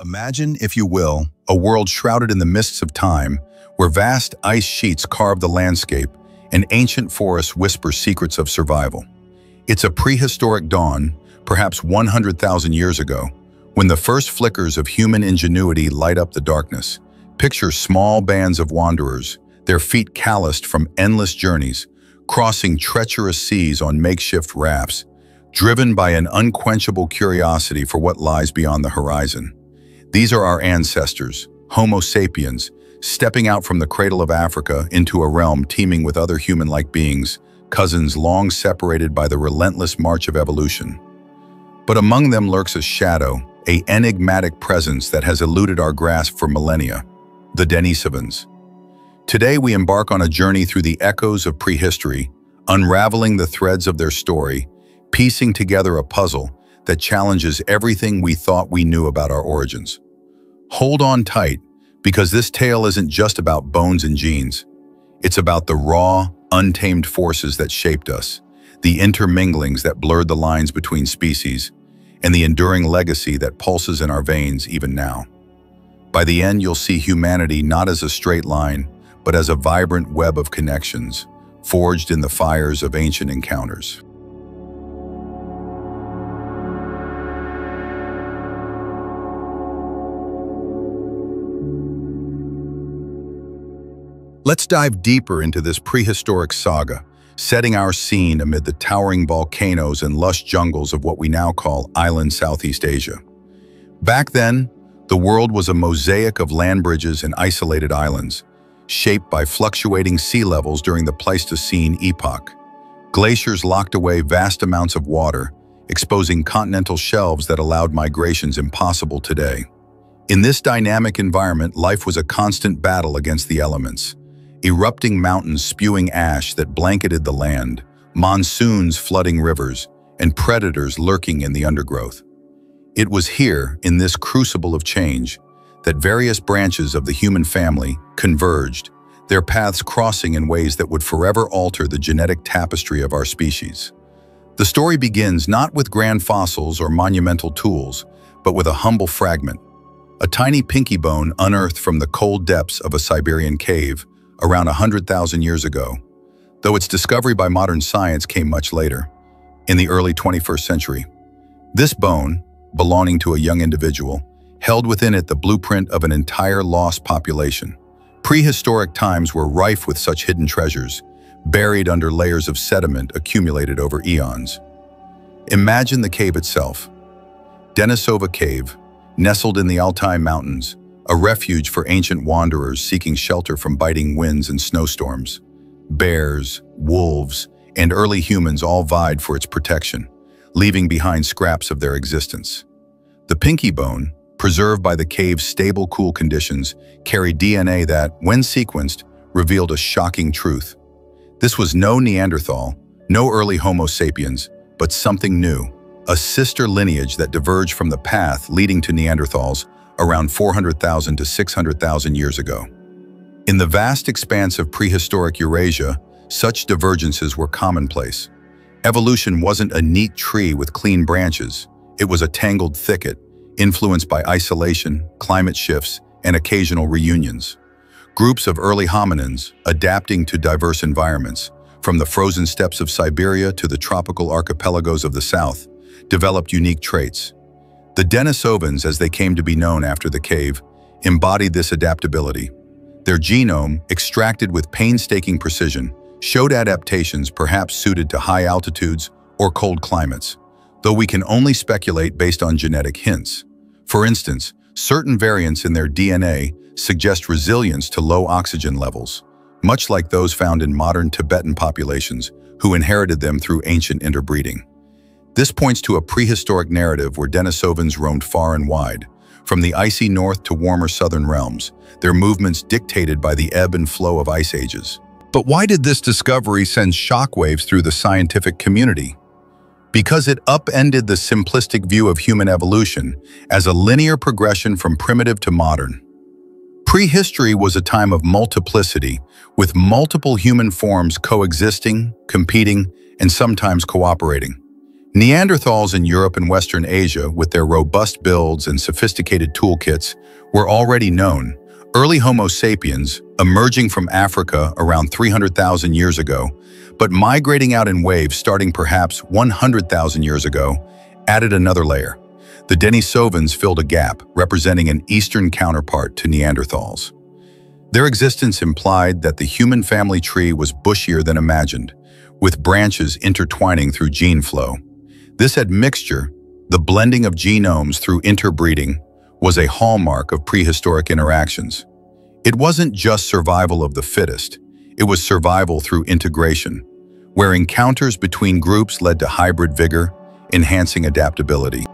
Imagine, if you will, a world shrouded in the mists of time, where vast ice sheets carve the landscape and ancient forests whisper secrets of survival. It's a prehistoric dawn, perhaps 100,000 years ago, when the first flickers of human ingenuity light up the darkness. Picture small bands of wanderers, their feet calloused from endless journeys, crossing treacherous seas on makeshift rafts, driven by an unquenchable curiosity for what lies beyond the horizon. These are our ancestors, Homo sapiens, stepping out from the cradle of Africa into a realm teeming with other human-like beings, cousins long separated by the relentless march of evolution. But among them lurks a shadow, a enigmatic presence that has eluded our grasp for millennia, the Denisovans. Today we embark on a journey through the echoes of prehistory, unraveling the threads of their story, piecing together a puzzle that challenges everything we thought we knew about our origins. Hold on tight, because this tale isn't just about bones and genes. It's about the raw, untamed forces that shaped us, the interminglings that blurred the lines between species, and the enduring legacy that pulses in our veins even now. By the end, you'll see humanity not as a straight line, but as a vibrant web of connections, forged in the fires of ancient encounters. Let's dive deeper into this prehistoric saga, setting our scene amid the towering volcanoes and lush jungles of what we now call island Southeast Asia. Back then, the world was a mosaic of land bridges and isolated islands, shaped by fluctuating sea levels during the Pleistocene epoch. Glaciers locked away vast amounts of water, exposing continental shelves that allowed migrations impossible today. In this dynamic environment, life was a constant battle against the elements erupting mountains spewing ash that blanketed the land, monsoons flooding rivers, and predators lurking in the undergrowth. It was here, in this crucible of change, that various branches of the human family converged, their paths crossing in ways that would forever alter the genetic tapestry of our species. The story begins not with grand fossils or monumental tools, but with a humble fragment, a tiny pinky bone unearthed from the cold depths of a Siberian cave, around 100,000 years ago, though its discovery by modern science came much later, in the early 21st century. This bone, belonging to a young individual, held within it the blueprint of an entire lost population. Prehistoric times were rife with such hidden treasures, buried under layers of sediment accumulated over eons. Imagine the cave itself. Denisova Cave, nestled in the Altai Mountains, a refuge for ancient wanderers seeking shelter from biting winds and snowstorms. Bears, wolves, and early humans all vied for its protection, leaving behind scraps of their existence. The pinky bone, preserved by the cave's stable, cool conditions, carried DNA that, when sequenced, revealed a shocking truth. This was no Neanderthal, no early Homo sapiens, but something new, a sister lineage that diverged from the path leading to Neanderthals around 400,000 to 600,000 years ago. In the vast expanse of prehistoric Eurasia, such divergences were commonplace. Evolution wasn't a neat tree with clean branches. It was a tangled thicket, influenced by isolation, climate shifts, and occasional reunions. Groups of early hominins, adapting to diverse environments, from the frozen steppes of Siberia to the tropical archipelagos of the south, developed unique traits, the Denisovans, as they came to be known after the cave, embodied this adaptability. Their genome, extracted with painstaking precision, showed adaptations perhaps suited to high altitudes or cold climates, though we can only speculate based on genetic hints. For instance, certain variants in their DNA suggest resilience to low oxygen levels, much like those found in modern Tibetan populations who inherited them through ancient interbreeding. This points to a prehistoric narrative where Denisovans roamed far and wide, from the icy north to warmer southern realms, their movements dictated by the ebb and flow of ice ages. But why did this discovery send shockwaves through the scientific community? Because it upended the simplistic view of human evolution as a linear progression from primitive to modern. Prehistory was a time of multiplicity, with multiple human forms coexisting, competing, and sometimes cooperating. Neanderthals in Europe and Western Asia, with their robust builds and sophisticated toolkits, were already known. Early Homo sapiens, emerging from Africa around 300,000 years ago, but migrating out in waves starting perhaps 100,000 years ago, added another layer. The Denisovans filled a gap, representing an eastern counterpart to Neanderthals. Their existence implied that the human family tree was bushier than imagined, with branches intertwining through gene flow. This admixture, the blending of genomes through interbreeding, was a hallmark of prehistoric interactions. It wasn't just survival of the fittest, it was survival through integration, where encounters between groups led to hybrid vigor, enhancing adaptability.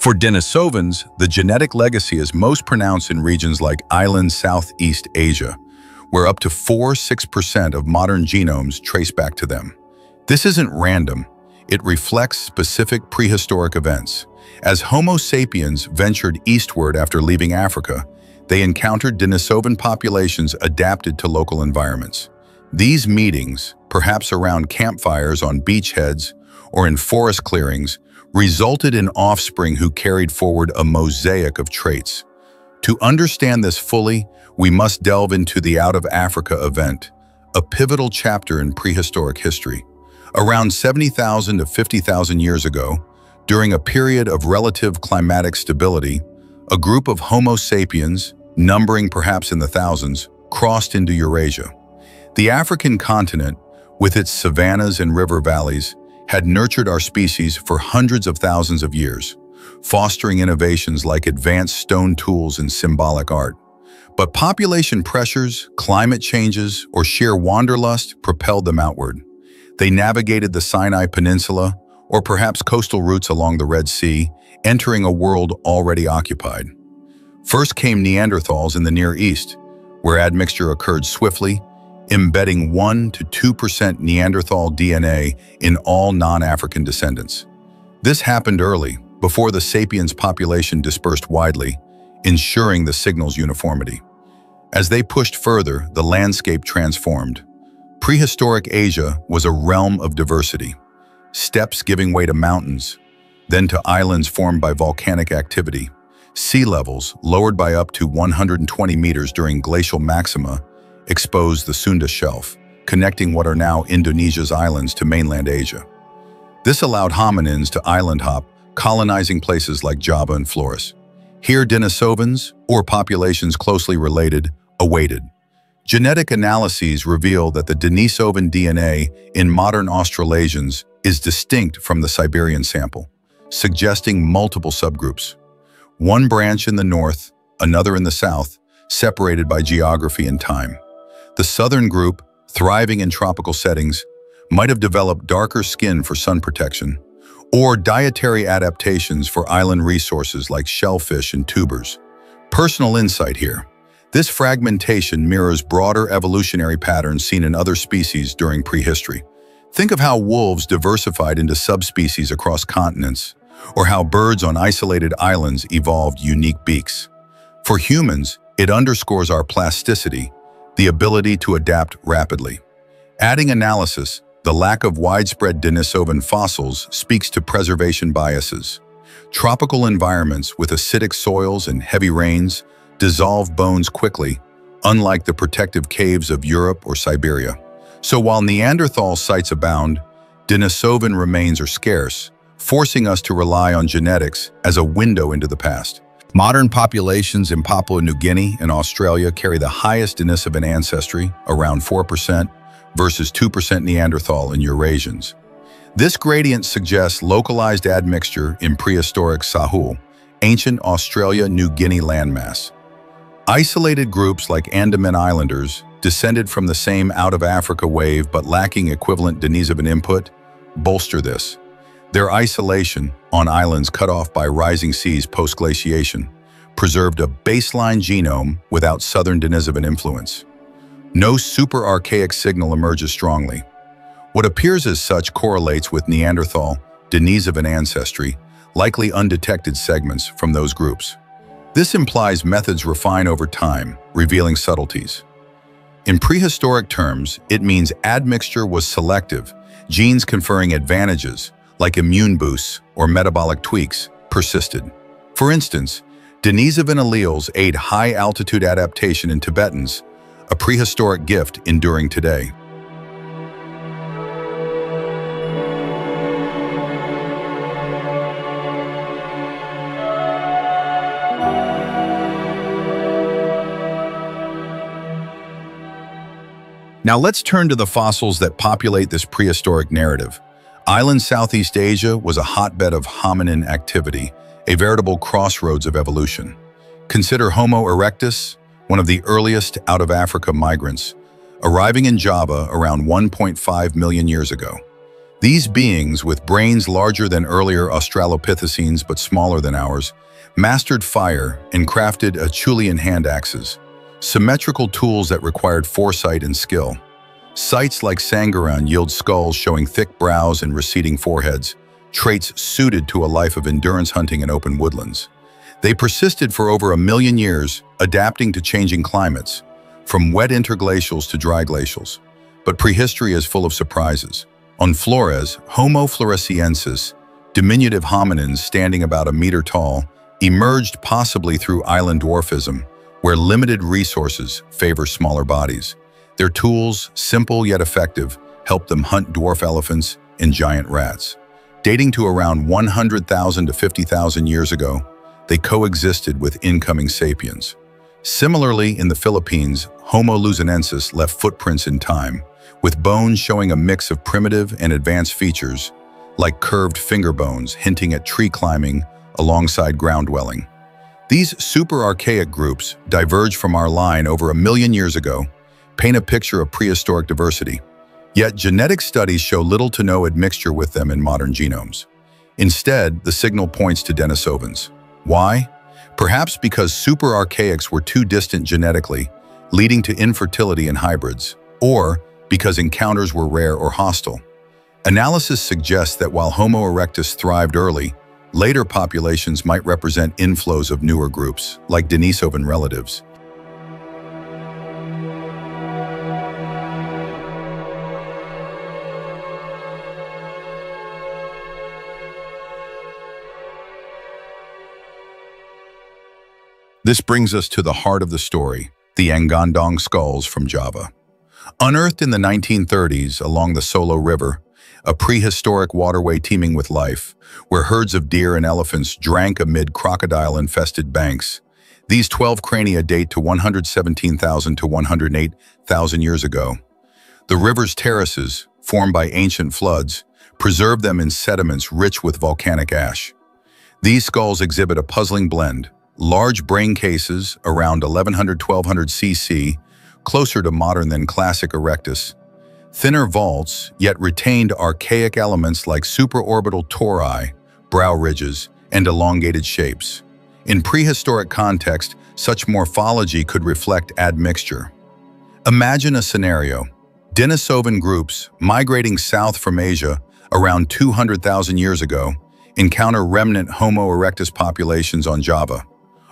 For Denisovans, the genetic legacy is most pronounced in regions like island Southeast Asia, where up to 4-6% of modern genomes trace back to them. This isn't random. It reflects specific prehistoric events. As Homo sapiens ventured eastward after leaving Africa, they encountered Denisovan populations adapted to local environments. These meetings, perhaps around campfires on beachheads or in forest clearings, resulted in offspring who carried forward a mosaic of traits. To understand this fully, we must delve into the Out of Africa event, a pivotal chapter in prehistoric history. Around 70,000 to 50,000 years ago, during a period of relative climatic stability, a group of Homo sapiens, numbering perhaps in the thousands, crossed into Eurasia. The African continent, with its savannas and river valleys, had nurtured our species for hundreds of thousands of years, fostering innovations like advanced stone tools and symbolic art. But population pressures, climate changes, or sheer wanderlust propelled them outward. They navigated the Sinai Peninsula, or perhaps coastal routes along the Red Sea, entering a world already occupied. First came Neanderthals in the Near East, where admixture occurred swiftly embedding 1 to 2% Neanderthal DNA in all non-African descendants. This happened early, before the sapiens population dispersed widely, ensuring the signal's uniformity. As they pushed further, the landscape transformed. Prehistoric Asia was a realm of diversity, steppes giving way to mountains, then to islands formed by volcanic activity, sea levels lowered by up to 120 meters during glacial maxima exposed the Sunda Shelf, connecting what are now Indonesia's islands to mainland Asia. This allowed hominins to island hop, colonizing places like Java and Flores. Here Denisovans, or populations closely related, awaited. Genetic analyses reveal that the Denisovan DNA in modern Australasians is distinct from the Siberian sample, suggesting multiple subgroups. One branch in the north, another in the south, separated by geography and time. The southern group, thriving in tropical settings, might have developed darker skin for sun protection, or dietary adaptations for island resources like shellfish and tubers. Personal insight here. This fragmentation mirrors broader evolutionary patterns seen in other species during prehistory. Think of how wolves diversified into subspecies across continents, or how birds on isolated islands evolved unique beaks. For humans, it underscores our plasticity, the ability to adapt rapidly. Adding analysis, the lack of widespread Denisovan fossils speaks to preservation biases. Tropical environments with acidic soils and heavy rains dissolve bones quickly, unlike the protective caves of Europe or Siberia. So while Neanderthal sites abound, Denisovan remains are scarce, forcing us to rely on genetics as a window into the past. Modern populations in Papua New Guinea and Australia carry the highest Denisovan ancestry, around 4%, versus 2% Neanderthal in Eurasians. This gradient suggests localized admixture in prehistoric Sahul, ancient Australia-New Guinea landmass. Isolated groups like Andaman Islanders, descended from the same out-of-Africa wave but lacking equivalent Denisovan input, bolster this. Their isolation, on islands cut off by rising seas post-glaciation, preserved a baseline genome without southern Denisovan influence. No super-archaic signal emerges strongly. What appears as such correlates with Neanderthal, Denisovan ancestry, likely undetected segments from those groups. This implies methods refine over time, revealing subtleties. In prehistoric terms, it means admixture was selective, genes conferring advantages, like immune boosts or metabolic tweaks, persisted. For instance, Denisovan alleles aid high-altitude adaptation in Tibetans, a prehistoric gift enduring today. Now let's turn to the fossils that populate this prehistoric narrative. Island Southeast Asia was a hotbed of hominin activity, a veritable crossroads of evolution. Consider Homo erectus, one of the earliest out-of-Africa migrants, arriving in Java around 1.5 million years ago. These beings, with brains larger than earlier Australopithecines but smaller than ours, mastered fire and crafted Acheulean hand axes, Symmetrical tools that required foresight and skill. Sites like Sangiran yield skulls showing thick brows and receding foreheads, traits suited to a life of endurance hunting in open woodlands. They persisted for over a million years, adapting to changing climates, from wet interglacials to dry glacials. But prehistory is full of surprises. On Flores, Homo floresiensis, diminutive hominins standing about a meter tall, emerged possibly through island dwarfism, where limited resources favor smaller bodies. Their tools, simple yet effective, help them hunt dwarf elephants and giant rats. Dating to around 100,000 to 50,000 years ago, they coexisted with incoming sapiens. Similarly, in the Philippines, Homo luzonensis left footprints in time, with bones showing a mix of primitive and advanced features, like curved finger bones hinting at tree climbing alongside ground dwelling. These super-archaic groups diverged from our line over a million years ago, paint a picture of prehistoric diversity. Yet genetic studies show little to no admixture with them in modern genomes. Instead, the signal points to Denisovans. Why? Perhaps because super-archaics were too distant genetically, leading to infertility in hybrids, or because encounters were rare or hostile. Analysis suggests that while Homo erectus thrived early, Later populations might represent inflows of newer groups, like Denisovan relatives. This brings us to the heart of the story, the Ngandong skulls from Java. Unearthed in the 1930s along the Solo River, a prehistoric waterway teeming with life, where herds of deer and elephants drank amid crocodile-infested banks. These 12 crania date to 117,000 to 108,000 years ago. The river's terraces, formed by ancient floods, preserve them in sediments rich with volcanic ash. These skulls exhibit a puzzling blend, large brain cases around 1100-1200 cc, closer to modern than classic erectus, Thinner vaults, yet retained archaic elements like supraorbital tori, brow ridges, and elongated shapes. In prehistoric context, such morphology could reflect admixture. Imagine a scenario. Denisovan groups, migrating south from Asia around 200,000 years ago, encounter remnant Homo erectus populations on Java.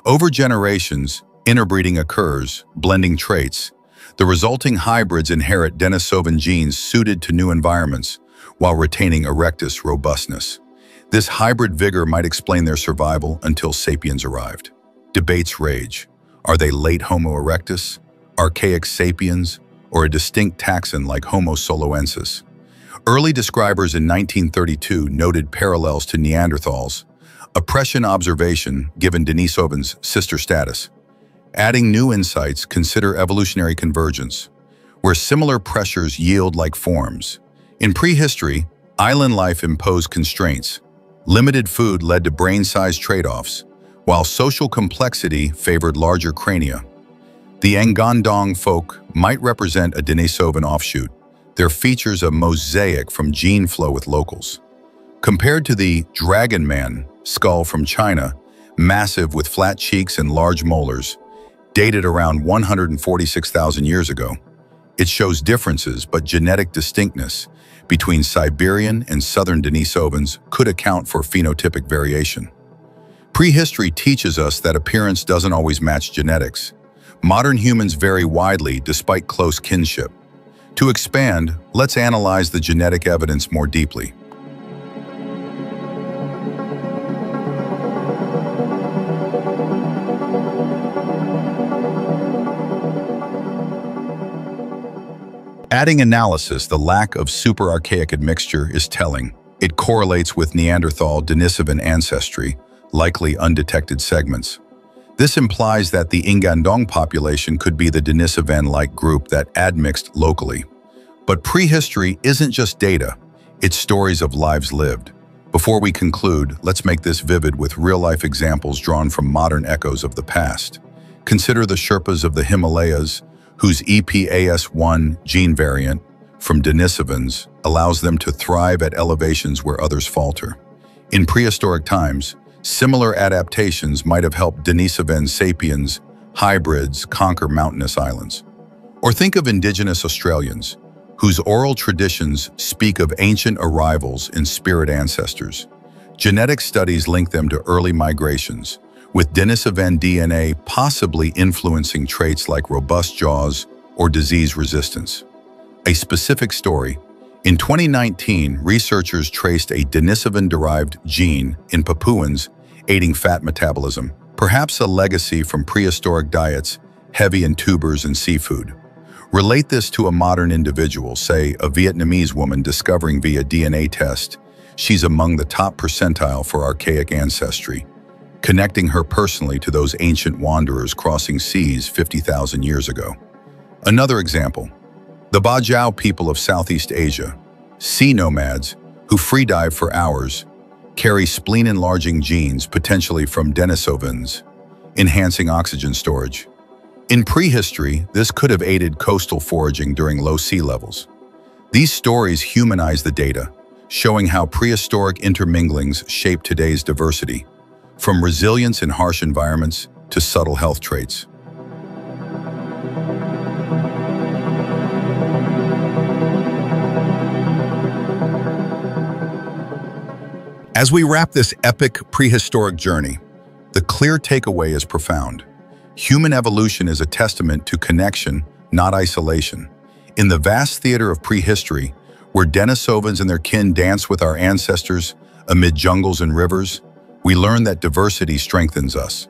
Over generations, interbreeding occurs, blending traits, the resulting hybrids inherit Denisovan genes suited to new environments, while retaining erectus robustness. This hybrid vigor might explain their survival until sapiens arrived. Debates rage. Are they late Homo erectus, archaic sapiens, or a distinct taxon like Homo soloensis? Early describers in 1932 noted parallels to Neanderthals, a prescient observation given Denisovan's sister status. Adding new insights, consider evolutionary convergence, where similar pressures yield like forms. In prehistory, island life imposed constraints. Limited food led to brain-size trade-offs, while social complexity favored larger crania. The Ngandong folk might represent a Denisovan offshoot, their features a mosaic from gene flow with locals. Compared to the Dragon Man skull from China, massive with flat cheeks and large molars, dated around 146,000 years ago. It shows differences but genetic distinctness, between Siberian and southern Denisovans could account for phenotypic variation. Prehistory teaches us that appearance doesn't always match genetics. Modern humans vary widely despite close kinship. To expand, let's analyze the genetic evidence more deeply. Adding analysis, the lack of super-archaic admixture is telling. It correlates with Neanderthal Denisovan ancestry, likely undetected segments. This implies that the Ngandong population could be the Denisovan-like group that admixed locally. But prehistory isn't just data, it's stories of lives lived. Before we conclude, let's make this vivid with real-life examples drawn from modern echoes of the past. Consider the Sherpas of the Himalayas, whose EPAS1 gene variant from Denisovans allows them to thrive at elevations where others falter. In prehistoric times, Similar adaptations might have helped Denisovan sapiens hybrids conquer mountainous islands. Or think of indigenous Australians, whose oral traditions speak of ancient arrivals and spirit ancestors. Genetic studies link them to early migrations, with Denisovan DNA possibly influencing traits like robust jaws or disease resistance. A specific story, in 2019, researchers traced a Denisovan-derived gene in Papuans aiding fat metabolism, perhaps a legacy from prehistoric diets heavy in tubers and seafood. Relate this to a modern individual, say a Vietnamese woman discovering via DNA test she's among the top percentile for archaic ancestry, connecting her personally to those ancient wanderers crossing seas 50,000 years ago. Another example, the Bajau people of Southeast Asia, sea nomads who free dive for hours, carry spleen-enlarging genes potentially from denisovans, enhancing oxygen storage. In prehistory, this could have aided coastal foraging during low sea levels. These stories humanize the data, showing how prehistoric interminglings shape today's diversity, from resilience in harsh environments to subtle health traits. As we wrap this epic prehistoric journey, the clear takeaway is profound. Human evolution is a testament to connection, not isolation. In the vast theater of prehistory, where Denisovans and their kin dance with our ancestors amid jungles and rivers, we learned that diversity strengthens us.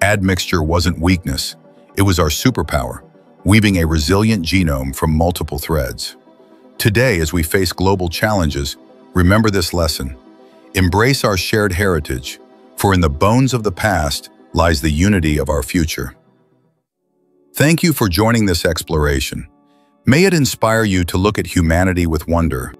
Admixture wasn't weakness, it was our superpower, weaving a resilient genome from multiple threads. Today, as we face global challenges, remember this lesson. Embrace our shared heritage, for in the bones of the past lies the unity of our future. Thank you for joining this exploration. May it inspire you to look at humanity with wonder